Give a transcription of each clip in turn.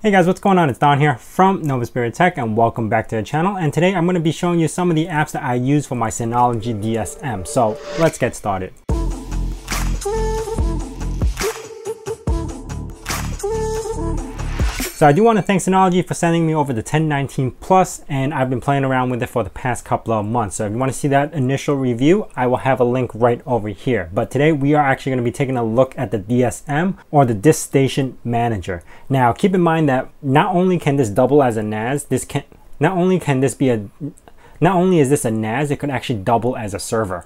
Hey guys, what's going on? It's Don here from Novaspirit Tech and welcome back to the channel. And today I'm going to be showing you some of the apps that I use for my Synology DSM. So let's get started. So I do want to thank Synology for sending me over the 1019 Plus and I've been playing around with it for the past couple of months. So if you want to see that initial review, I will have a link right over here. But today we are actually going to be taking a look at the DSM or the Disk Station Manager. Now keep in mind that not only can this double as a NAS, this can not only can this be a not only is this a NAS, it could actually double as a server.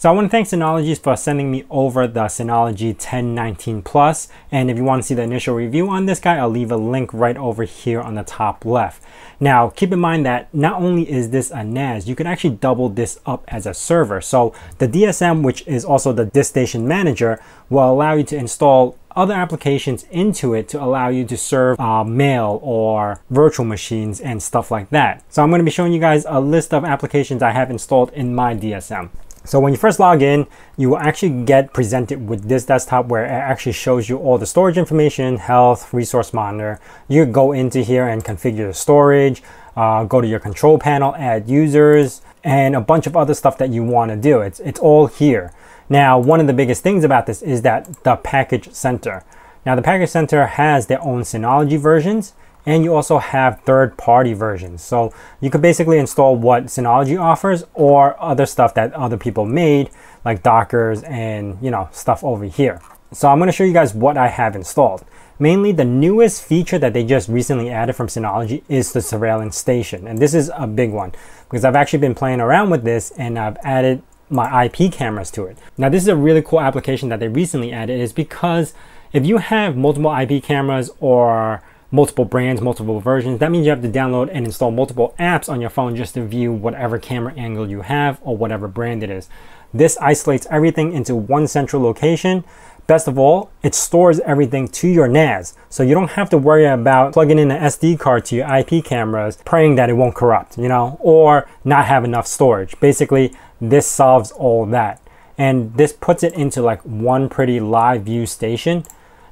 So I want to thank Synology for sending me over the Synology 1019 Plus. And if you want to see the initial review on this guy, I'll leave a link right over here on the top left. Now, keep in mind that not only is this a NAS, you can actually double this up as a server. So the DSM, which is also the Disk Station Manager, will allow you to install other applications into it to allow you to serve uh, mail or virtual machines and stuff like that. So I'm going to be showing you guys a list of applications I have installed in my DSM. So when you first log in, you will actually get presented with this desktop where it actually shows you all the storage information, health, resource monitor. You go into here and configure the storage, uh, go to your control panel, add users, and a bunch of other stuff that you want to do. It's, it's all here. Now, one of the biggest things about this is that the package center. Now the package center has their own Synology versions and you also have third-party versions. So you could basically install what Synology offers or other stuff that other people made like Dockers and you know stuff over here. So I'm going to show you guys what I have installed. Mainly the newest feature that they just recently added from Synology is the surveillance station. And this is a big one because I've actually been playing around with this and I've added my IP cameras to it. Now this is a really cool application that they recently added is because if you have multiple IP cameras or multiple brands, multiple versions. That means you have to download and install multiple apps on your phone just to view whatever camera angle you have or whatever brand it is. This isolates everything into one central location. Best of all, it stores everything to your NAS. So you don't have to worry about plugging in an SD card to your IP cameras, praying that it won't corrupt, you know, or not have enough storage. Basically, this solves all that. And this puts it into like one pretty live view station.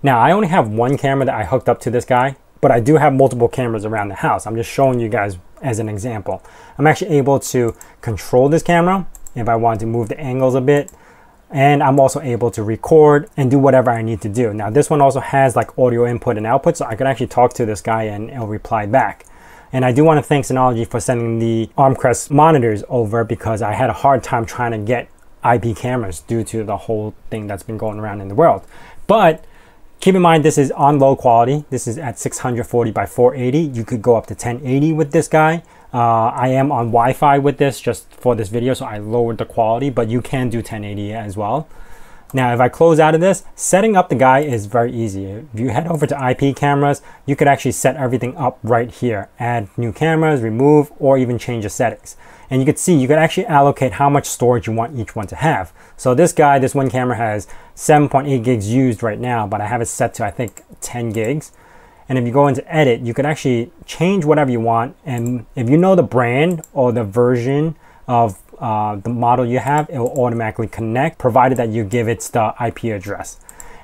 Now, I only have one camera that I hooked up to this guy, but I do have multiple cameras around the house. I'm just showing you guys as an example. I'm actually able to control this camera if I want to move the angles a bit. And I'm also able to record and do whatever I need to do. Now this one also has like audio input and output, so I could actually talk to this guy and it'll reply back. And I do want to thank Synology for sending the Amcrest monitors over because I had a hard time trying to get IP cameras due to the whole thing that's been going around in the world. But Keep in mind, this is on low quality. This is at 640 by 480. You could go up to 1080 with this guy. Uh, I am on Wi-Fi with this just for this video, so I lowered the quality, but you can do 1080 as well. Now, if I close out of this, setting up the guy is very easy. If you head over to IP cameras, you could actually set everything up right here. Add new cameras, remove, or even change the settings. And you can see, you can actually allocate how much storage you want each one to have. So this guy, this one camera has 7.8 gigs used right now, but I have it set to, I think, 10 gigs. And if you go into edit, you can actually change whatever you want. And if you know the brand or the version of uh, the model you have, it will automatically connect, provided that you give it the IP address.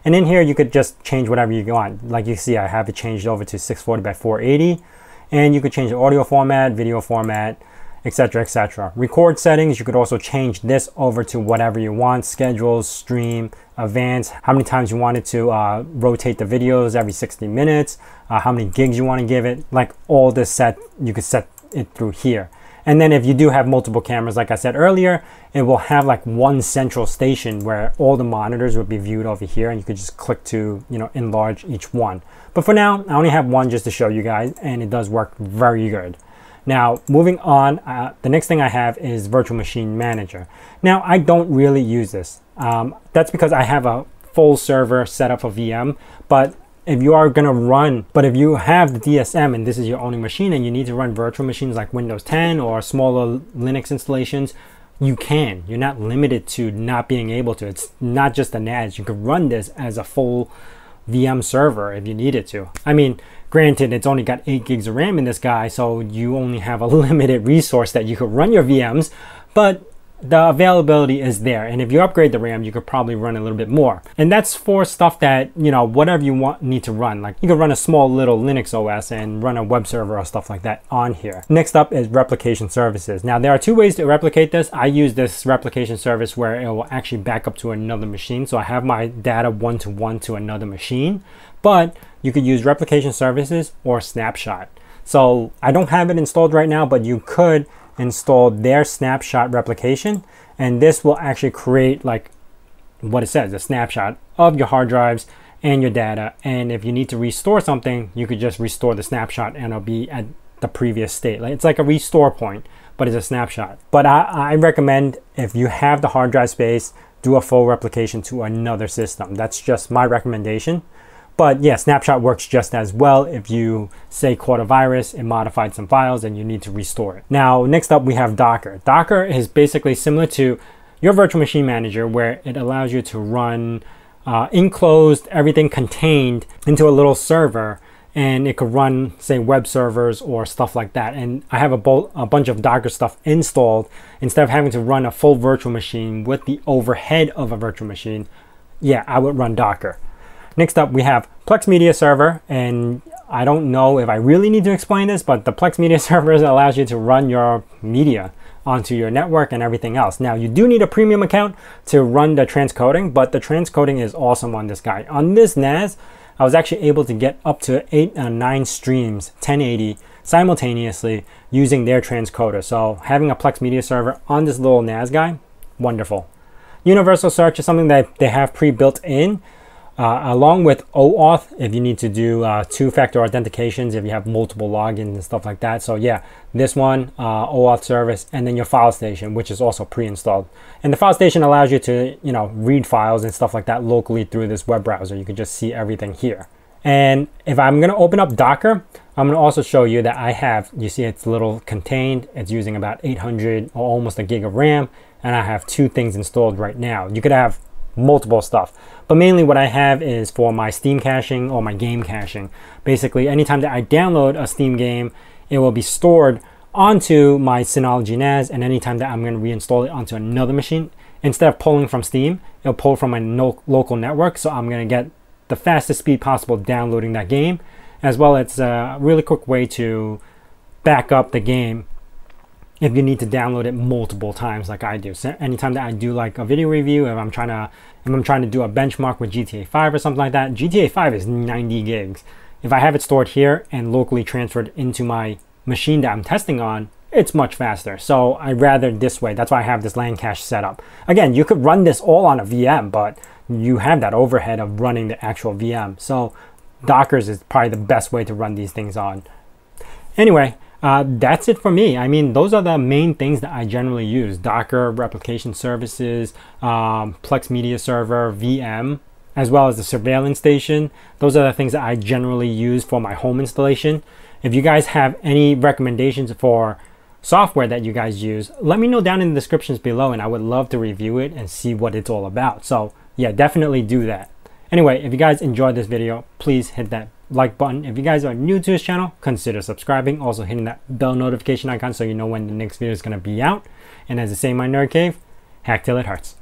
And in here, you could just change whatever you want. Like you see, I have it changed over to 640 by 480. And you could change the audio format, video format, etc etc record settings you could also change this over to whatever you want schedules stream events how many times you wanted to uh, rotate the videos every 60 minutes uh, how many gigs you want to give it like all this set you could set it through here and then if you do have multiple cameras, like I said earlier, it will have like one central station where all the monitors would be viewed over here and you could just click to, you know, enlarge each one. But for now, I only have one just to show you guys and it does work very good. Now, moving on, uh, the next thing I have is Virtual Machine Manager. Now, I don't really use this. Um, that's because I have a full server set up for VM, but if you are going to run, but if you have the DSM and this is your only machine and you need to run virtual machines like Windows 10 or smaller Linux installations, you can. You're not limited to not being able to. It's not just a NAS. You can run this as a full VM server if you needed to. I mean, granted, it's only got 8 gigs of RAM in this guy, so you only have a limited resource that you could run your VMs, but the availability is there. And if you upgrade the RAM, you could probably run a little bit more. And that's for stuff that, you know, whatever you want need to run. Like you could run a small little Linux OS and run a web server or stuff like that on here. Next up is replication services. Now there are two ways to replicate this. I use this replication service where it will actually back up to another machine. So I have my data one to one to another machine, but you could use replication services or snapshot. So I don't have it installed right now, but you could install their snapshot replication. And this will actually create like what it says, a snapshot of your hard drives and your data. And if you need to restore something, you could just restore the snapshot and it'll be at the previous state. Like it's like a restore point, but it's a snapshot. But I, I recommend if you have the hard drive space, do a full replication to another system. That's just my recommendation. But yeah, Snapshot works just as well if you say caught a virus, it modified some files and you need to restore it. Now, next up we have Docker. Docker is basically similar to your virtual machine manager where it allows you to run uh, enclosed, everything contained into a little server and it could run say web servers or stuff like that and i have a, a, bunch of docker stuff installed instead of having to run a full virtual machine with the overhead of a virtual machine yeah i would run docker Next up, we have Plex Media Server, and I don't know if I really need to explain this, but the Plex Media Server allows you to run your media onto your network and everything else. Now, you do need a premium account to run the transcoding, but the transcoding is awesome on this guy. On this NAS, I was actually able to get up to eight and nine streams, 1080, simultaneously using their transcoder. So having a Plex Media Server on this little NAS guy, wonderful. Universal search is something that they have pre-built in, uh, along with OAuth, if you need to do uh, two-factor authentications, if you have multiple logins and stuff like that. So yeah, this one, uh, OAuth service, and then your file station, which is also pre-installed. And the file station allows you to, you know, read files and stuff like that locally through this web browser. You can just see everything here. And if I'm gonna open up Docker, I'm gonna also show you that I have, you see it's a little contained, it's using about 800 or almost a gig of RAM, and I have two things installed right now. You could have multiple stuff. But mainly what I have is for my Steam caching or my game caching. Basically, anytime that I download a Steam game, it will be stored onto my Synology NAS, and anytime that I'm going to reinstall it onto another machine, instead of pulling from Steam, it'll pull from my no local network, so I'm going to get the fastest speed possible downloading that game, as well as a really quick way to back up the game if you need to download it multiple times like I do. So anytime that I do like a video review, if I'm trying to if I'm trying to do a benchmark with GTA 5 or something like that, GTA 5 is 90 gigs. If I have it stored here and locally transferred into my machine that I'm testing on, it's much faster. So I'd rather this way. That's why I have this LAN cache set up. Again, you could run this all on a VM, but you have that overhead of running the actual VM. So Dockers is probably the best way to run these things on. Anyway, uh, that's it for me. I mean, those are the main things that I generally use. Docker, replication services, um, Plex Media Server, VM, as well as the surveillance station. Those are the things that I generally use for my home installation. If you guys have any recommendations for software that you guys use, let me know down in the descriptions below and I would love to review it and see what it's all about. So yeah, definitely do that. Anyway, if you guys enjoyed this video, please hit that like button. If you guys are new to this channel, consider subscribing. Also hitting that bell notification icon so you know when the next video is going to be out. And as I say in my nerd cave, hack till it hurts.